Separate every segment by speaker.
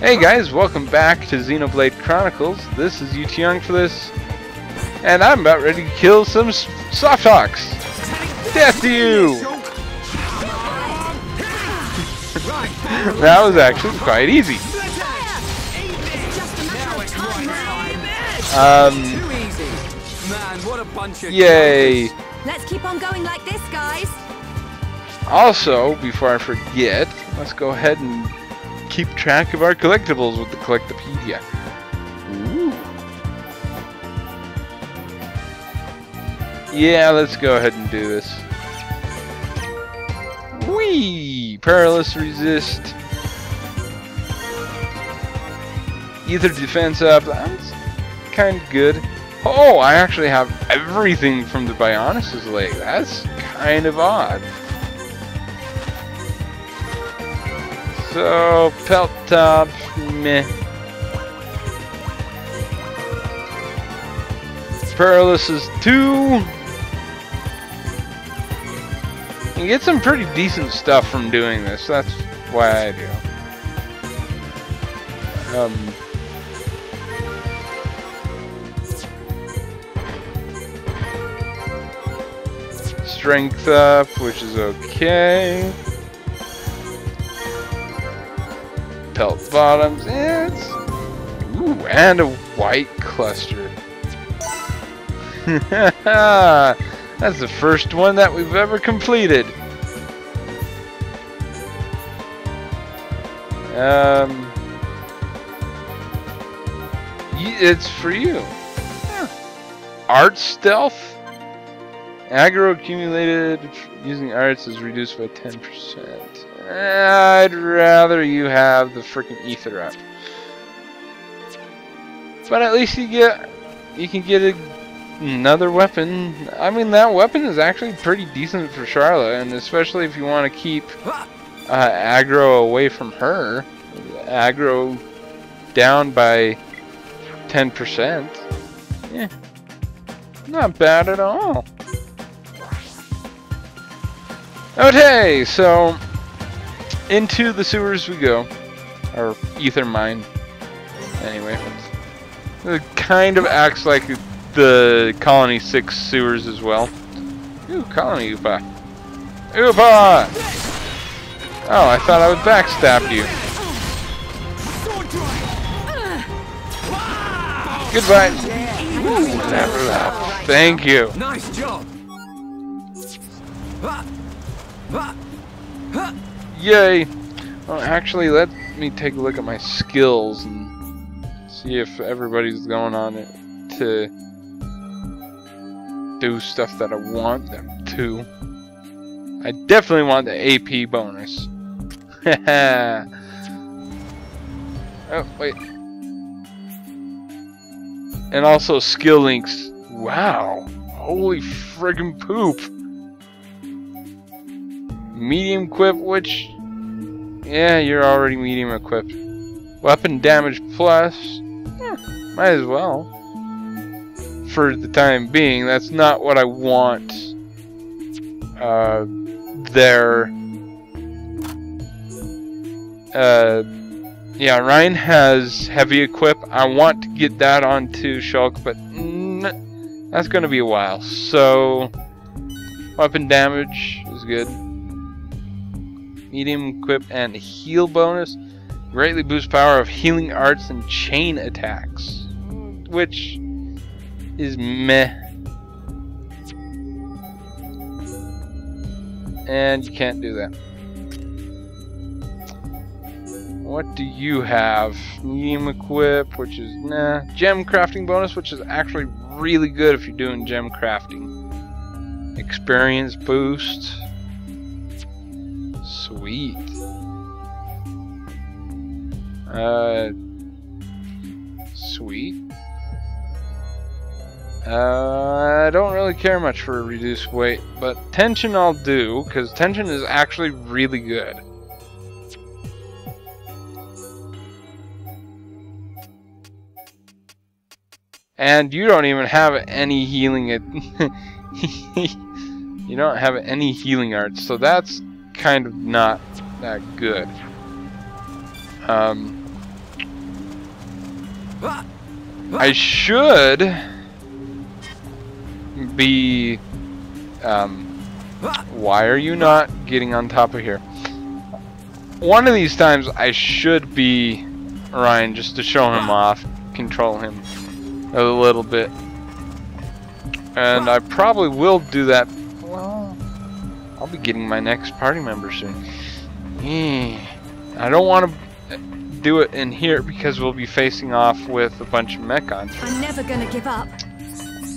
Speaker 1: Hey guys, welcome back to Xenoblade Chronicles. This is UT Young for this, and I'm about ready to kill some soft hawks. Death to you! that was actually quite easy. Um,
Speaker 2: Man, what a bunch of
Speaker 1: yay!
Speaker 3: Let's keep on going like this, guys.
Speaker 1: Also, before I forget, let's go ahead and keep track of our collectibles with the Collectopedia. Ooh. Yeah, let's go ahead and do this. Whee! Perilous resist. Ether defense up. That's kind of good. Oh, I actually have everything from the Bionis' leg. That's kind of odd. So, pelt top, meh. Perilous is two. You get some pretty decent stuff from doing this. That's why I do. Um, strength up, which is okay. Pelt bottoms, it's ooh, and a white cluster. That's the first one that we've ever completed. Um, it's for you. Huh. Art stealth. Aggro accumulated using arts is reduced by 10%. I'd rather you have the freaking ether up. But at least you get you can get a, another weapon. I mean that weapon is actually pretty decent for Charlotte, and especially if you want to keep uh, aggro away from her. Aggro down by 10%. Yeah. Not bad at all. Okay, so into the sewers we go. Or ether mine. Anyway. It kind of acts like the Colony 6 sewers as well. Ooh, Colony Oopa. Oopa! Oh, I thought I would backstab you. Goodbye. Ooh, level. Thank you.
Speaker 2: Nice job.
Speaker 1: Yay! Well, actually, let me take a look at my skills and see if everybody's going on it to do stuff that I want them to. I definitely want the AP bonus. oh, wait. And also skill links. Wow. Holy friggin' poop medium equipped, which, yeah, you're already medium equipped. Weapon damage plus, yeah, might as well. For the time being, that's not what I want. Uh, there. Uh, yeah, Ryan has heavy equip. I want to get that onto Shulk, but that's going to be a while. So, weapon damage is good medium equip, and heal bonus. Greatly boost power of healing arts and chain attacks. Which is meh. And you can't do that. What do you have? Medium equip, which is nah. Gem crafting bonus, which is actually really good if you're doing gem crafting. Experience boost. Sweet. Uh, sweet. Uh, I don't really care much for reduced weight, but tension I'll do, because tension is actually really good. And you don't even have any healing it. you don't have any healing arts, so that's kind of not that good. Um, I should be. Um, why are you not getting on top of here? One of these times I should be Ryan just to show him off, control him a little bit. And I probably will do that. I'll be getting my next party member soon. Hmm. I don't want to do it in here because we'll be facing off with a bunch of mechons.
Speaker 3: I'm never gonna give up.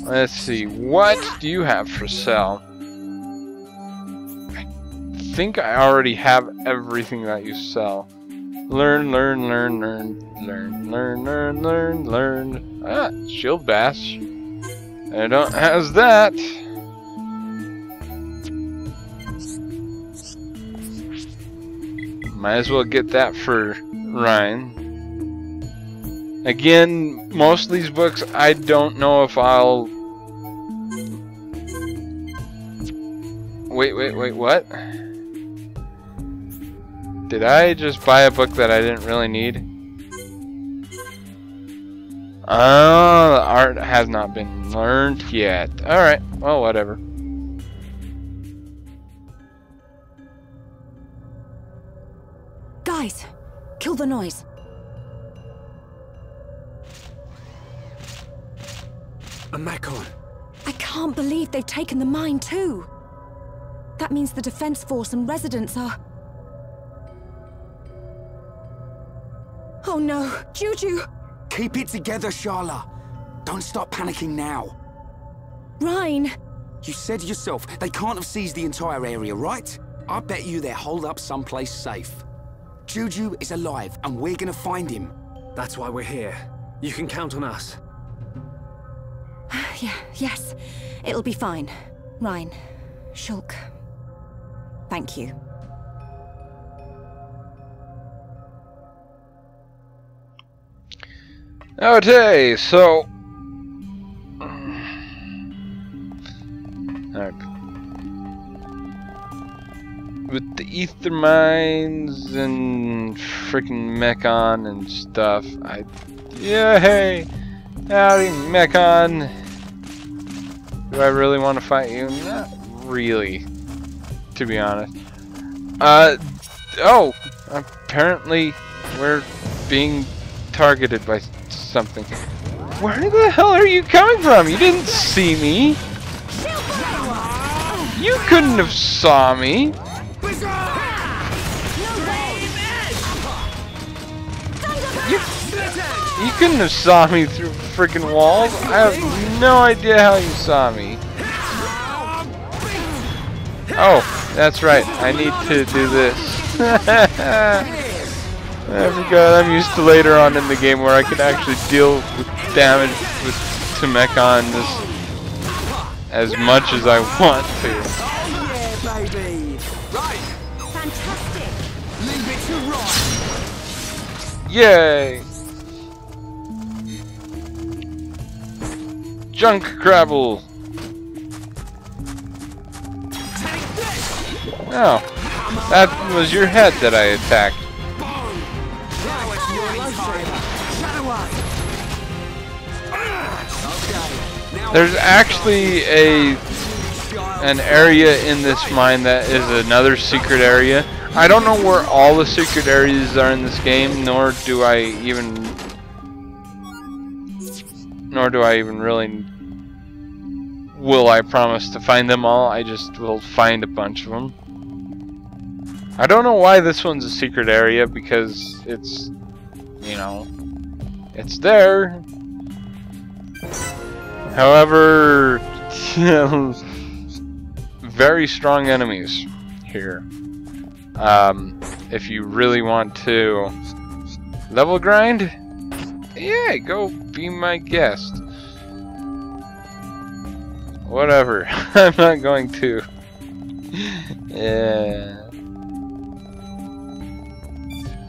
Speaker 1: Let's see, what do you have for sale? I think I already have everything that you sell. Learn, learn, learn, learn, learn, learn, learn, learn, learn. Ah, shield bash. I don't has that. Might as well get that for Ryan. Again, most of these books, I don't know if I'll... Wait, wait, wait, what? Did I just buy a book that I didn't really need? Oh, the art has not been learned yet. Alright, well, whatever.
Speaker 3: Guys, kill the noise.
Speaker 2: A Mechon.
Speaker 3: I can't believe they've taken the mine too. That means the defense force and residents are... Oh no, Juju!
Speaker 4: Keep it together, Sharla. Don't start panicking now.
Speaker 3: Reyn!
Speaker 4: You said yourself, they can't have seized the entire area, right? I bet you they're holed up someplace safe. Juju is alive, and we're gonna find him.
Speaker 2: That's why we're here. You can count on us.
Speaker 3: Yeah, yes. It'll be fine. Reyn. Shulk. Thank you.
Speaker 1: Okay, so... Alright. With the ether mines and freaking Mechon and stuff, I... Yeah, hey! Howdy, Mechon! Do I really want to fight you? Not really, to be honest. Uh, oh! Apparently, we're being targeted by something. Where the hell are you coming from? You didn't see me. You couldn't have saw me. You, couldn't have saw me through freaking walls. I have no idea how you saw me. Oh, that's right. I need to do this. I forgot I'm used to later on in the game where I can actually deal with damage with to Mechon as much as I want to. Yay! Junk gravel! Oh, that was your head that I attacked. There's actually a an area in this mine that is another secret area. I don't know where all the secret areas are in this game, nor do I even nor do I even really will I promise to find them all. I just will find a bunch of them. I don't know why this one's a secret area because it's you know it's there However, very strong enemies here. Um, if you really want to level grind, yeah, go be my guest. Whatever. I'm not going to. yeah.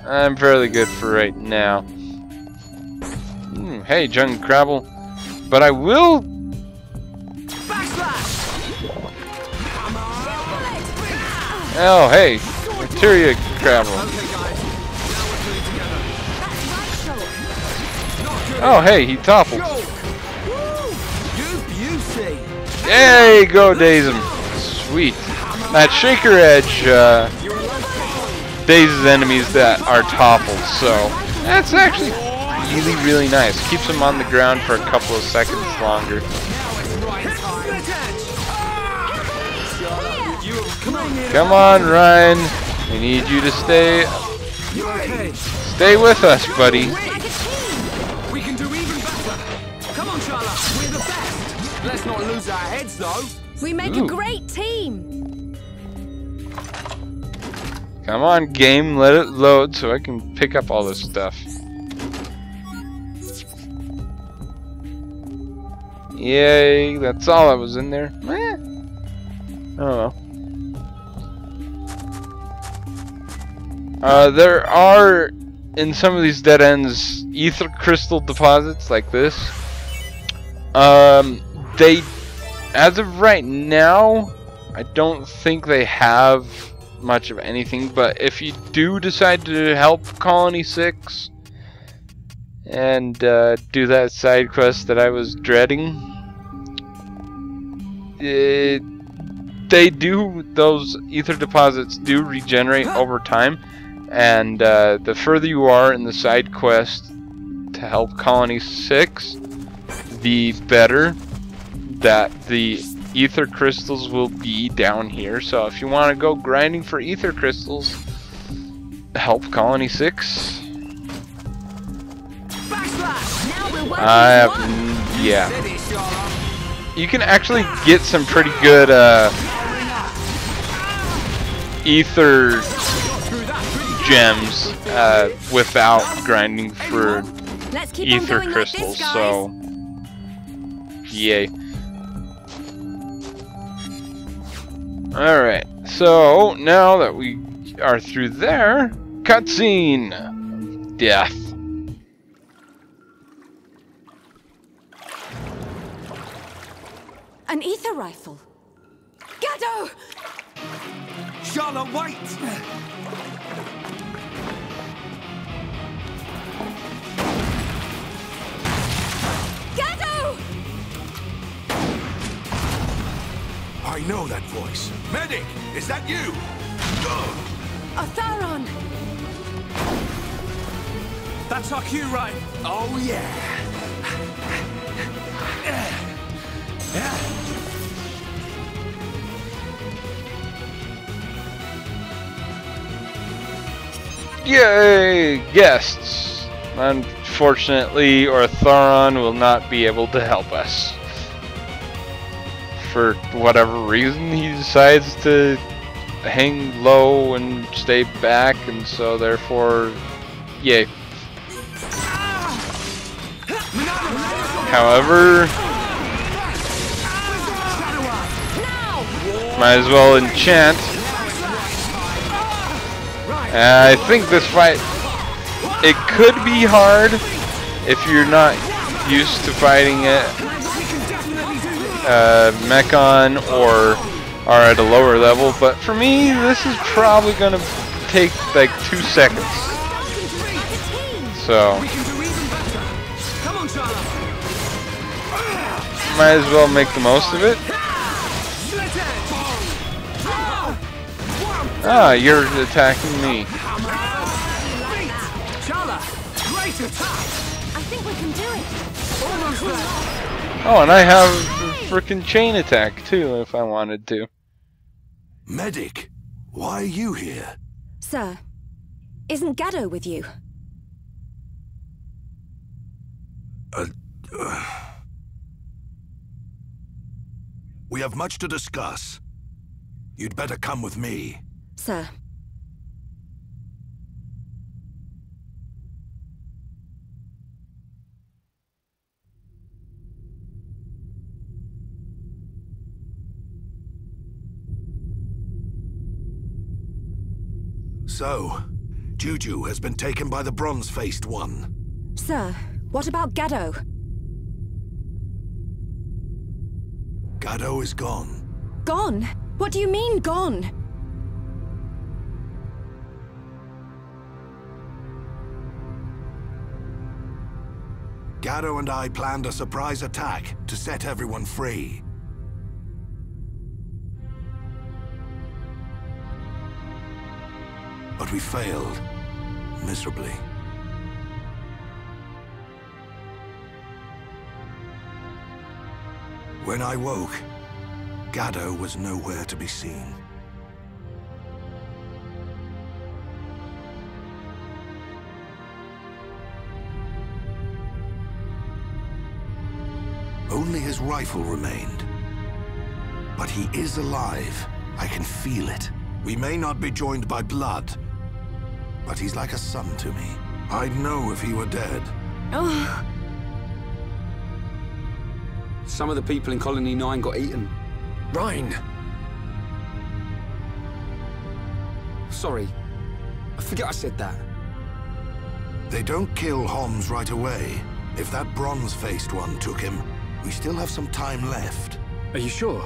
Speaker 1: I'm fairly good for right now. Hmm, hey, Junk Crabble. But I will... Oh, hey.
Speaker 2: Not good.
Speaker 1: Oh, hey, he toppled. Yay, go Daism. Sweet. That Shaker Edge uh, dazes enemies that are toppled, so that's actually really, really nice. Keeps them on the ground for a couple of seconds longer. Come on, Ryan. We need you to stay stay with us, buddy.
Speaker 2: We can do even better. Come on, Charlotte. We're the best.
Speaker 4: Let's not lose our heads, though.
Speaker 3: We make
Speaker 1: Ooh.
Speaker 3: a great team.
Speaker 1: Come on, game, let it load so I can pick up all this stuff. Yay, that's all that was in there. Eh. Oh well. Uh, there are, in some of these dead ends, ether crystal deposits like this. Um, they, as of right now, I don't think they have much of anything, but if you do decide to help Colony 6 and uh, do that side quest that I was dreading, it, they do, those ether deposits do regenerate over time, and uh, the further you are in the side quest to help Colony 6, the better that the ether crystals will be down here. So if you want to go grinding for ether crystals, help Colony 6.
Speaker 3: Now we're working
Speaker 1: I have, yeah. You can actually get some pretty good uh, ether gems uh, without grinding for
Speaker 3: Let's keep
Speaker 1: ether
Speaker 3: going
Speaker 1: crystals.
Speaker 3: like this,
Speaker 1: so, yay. Alright, so now that we are through there, cutscene! Death.
Speaker 3: An ether rifle. Gadolt!
Speaker 4: Charlotte!
Speaker 5: I know that voice. Medic, is that you?
Speaker 3: Otharon!
Speaker 2: That's our cue, right?
Speaker 5: Oh, yeah.
Speaker 1: Yay! Guests! Unfortunately, Otharon will not be able to help us. For whatever reason, he decides to hang low and stay back, and so therefore, yay. However, might as well enchant. Uh, I think this fight, it could be hard if you're not used to fighting it, uh, Mechon or are at a lower level, but for me, this is probably gonna take like two seconds. So, might as well make the most of it. Ah, you're attacking me.
Speaker 2: Charlotte, great attack.
Speaker 3: I think we can do it.
Speaker 2: Almost there.
Speaker 1: Oh, and I have freaking chain attack too, if I wanted to.
Speaker 5: Medic, why are you here?
Speaker 3: Sir, isn't Gadolt with you?
Speaker 5: We have much to discuss. You'd better come with me.
Speaker 3: Sir,
Speaker 5: So, Juju has been taken by the bronze-faced one.
Speaker 3: sir, what about Gadolt?
Speaker 5: Gadolt is gone.
Speaker 3: Gone? What do you mean, gone?
Speaker 5: Gadolt and I planned a surprise attack to set everyone free. But we failed, miserably. When I woke, Gadolt was nowhere to be seen. Only his rifle remained. But he is alive. I can feel it. We may not be joined by blood, but he's like a son to me. I'd know if he were dead.
Speaker 3: Oh,
Speaker 4: Some of the people in Colony 9 got eaten.
Speaker 2: Reyn!
Speaker 4: Sorry. I forget I said that.
Speaker 5: They don't kill Homs right away. If that bronze-faced one took him, we still have some time left.
Speaker 2: Are you sure?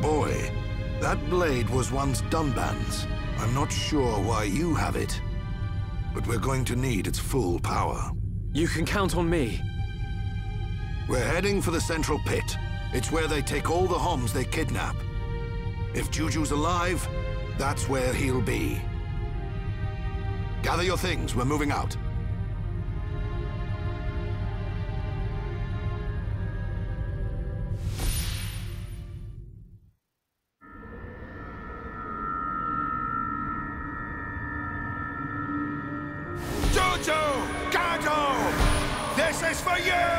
Speaker 5: Boy, that blade was once Dunban's. I'm not sure why you have it, but we're going to need its full power.
Speaker 2: You can count on me.
Speaker 5: We're heading for the central pit. It's where they take all the Homs they kidnap. If Juju's alive, that's where he'll be. Gather your things, we're moving out. You!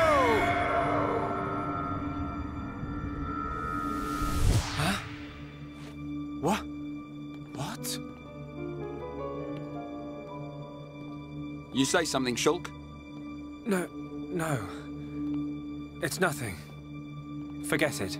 Speaker 4: What? What? You say something, Shulk?
Speaker 2: No, no. It's nothing. Forget it.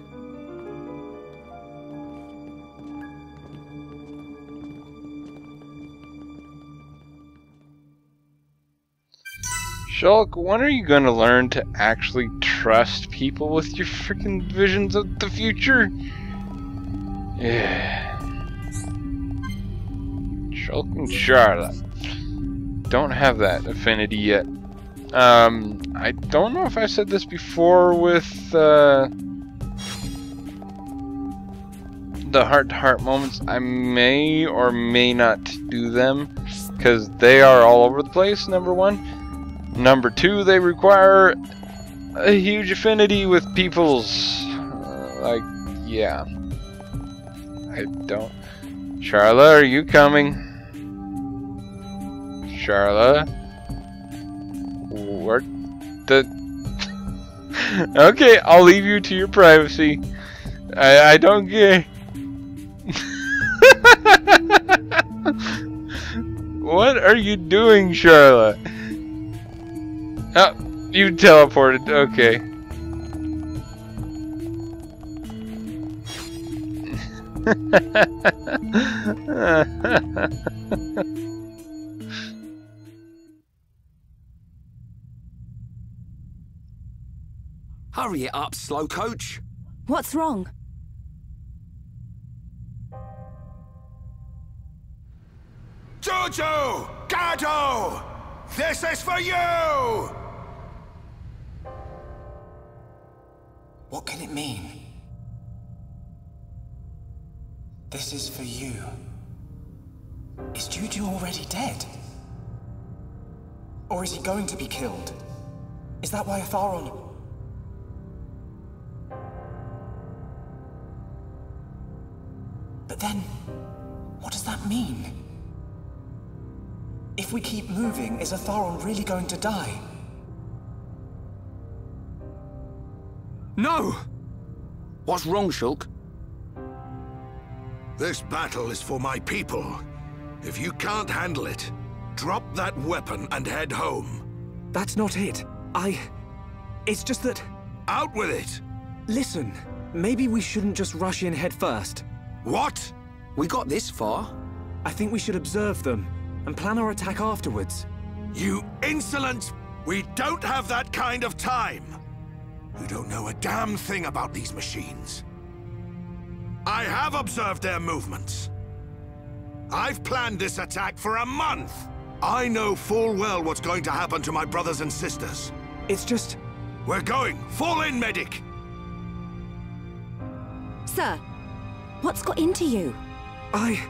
Speaker 1: Shulk, when are you going to learn to actually trust people with your freaking visions of the future? Yeah. Shulk and Charlotte don't have that affinity yet. Um, I don't know if I said this before with uh, the heart-to-heart moments. I may or may not do them because they are all over the place. Number one. Number two, they require a huge affinity with people's. Uh, like, yeah. I don't. Sharla, are you coming? Sharla? What the. okay, I'll leave you to your privacy. I, I don't care. what are you doing, Sharla? Oh, you teleported. Okay.
Speaker 4: Hurry it up, slow coach.
Speaker 3: what's wrong?
Speaker 5: Juju! Gadolt! This is for you!
Speaker 6: What can it mean? This is for you. Is Juju already dead? Or is he going to be killed? Is that why Otharon... But then, what does that mean? If we keep moving, is Otharon really going to die?
Speaker 2: No!
Speaker 4: What's wrong, Shulk?
Speaker 5: This battle is for my people. If you can't handle it, drop that weapon and head home.
Speaker 2: That's not it. I... It's just that...
Speaker 5: Out with it!
Speaker 2: Listen, maybe we shouldn't just rush in head first.
Speaker 5: What?
Speaker 4: We got this far.
Speaker 2: I think we should observe them and plan our attack afterwards.
Speaker 5: You insolent! We don't have that kind of time! You don't know a damn thing about these machines. I have observed their movements. I've planned this attack for a month. I know full well what's going to happen to my brothers and sisters.
Speaker 2: It's just...
Speaker 5: We're going! Fall in, medic!
Speaker 3: Sir, what's got into you?
Speaker 2: I...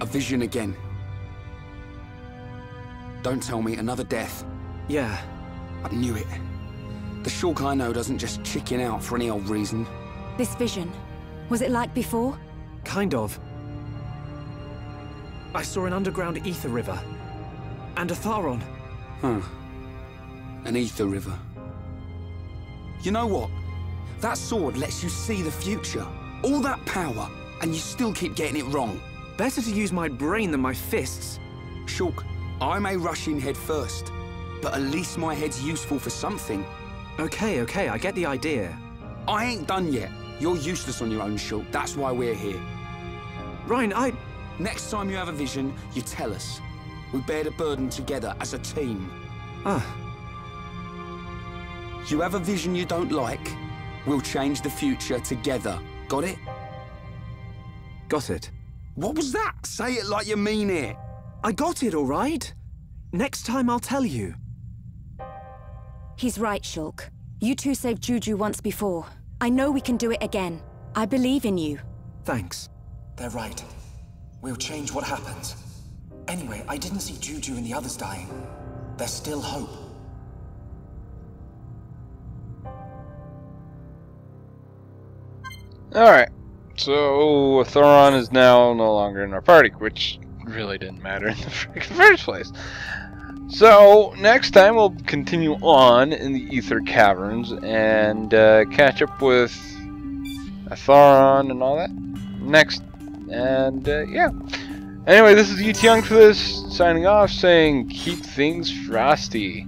Speaker 4: A vision again. Don't tell me another death.
Speaker 2: Yeah.
Speaker 4: I knew it. The Shulk I know doesn't just chicken out for any old reason.
Speaker 3: This vision, was it like before?
Speaker 2: Kind of. I saw an underground ether river. And Otharon.
Speaker 4: Huh. An ether river. You know what? That sword lets you see the future. All that power, and you still keep getting it wrong.
Speaker 2: Better to use my brain than my fists.
Speaker 4: Shulk, I may rush in head first, but at least my head's useful for something.
Speaker 2: Okay, okay, I get the idea.
Speaker 4: I ain't done yet. You're useless on your own, Shulk. That's why we're here.
Speaker 2: Ryan, I...
Speaker 4: Next time you have a vision, you tell us. We bear the burden together as a team.
Speaker 2: Ah,
Speaker 4: You have a vision you don't like, we'll change the future together. Got it?
Speaker 2: got it.
Speaker 4: What was that? Say it like you mean it.
Speaker 2: I got it, all right? Next time I'll tell you.
Speaker 3: He's right, Shulk. You two saved Juju once before. I know we can do it again. I believe in you.
Speaker 2: Thanks.
Speaker 6: They're right. We'll change what happens. Anyway, I didn't see Juju and the others dying. There's still hope.
Speaker 1: Alright. So, Thoron is now no longer in our party, which really didn't matter in the first place. So, next time we'll continue on in the Ether Caverns and uh, catch up with Thoron and all that. Next. And, uh, yeah. Anyway, this is UT Young for this, signing off, saying keep things frosty.